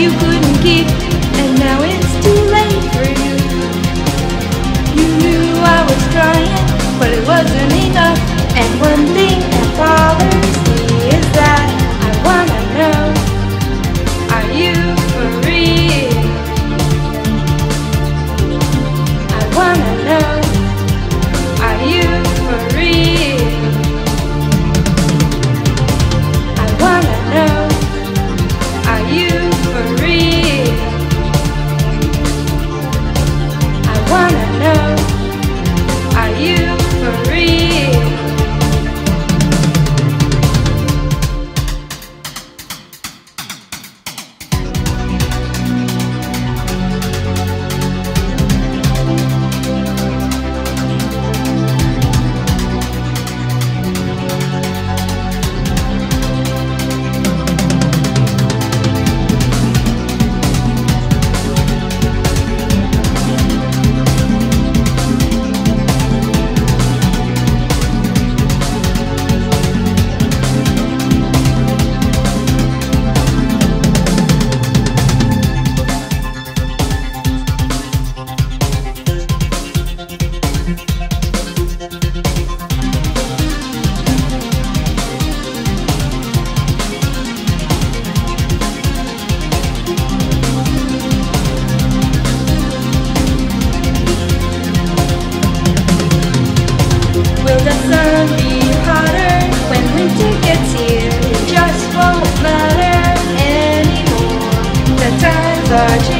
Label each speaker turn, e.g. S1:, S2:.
S1: you couldn't keep, and now it's too late for you. You knew I was trying, but it wasn't searching.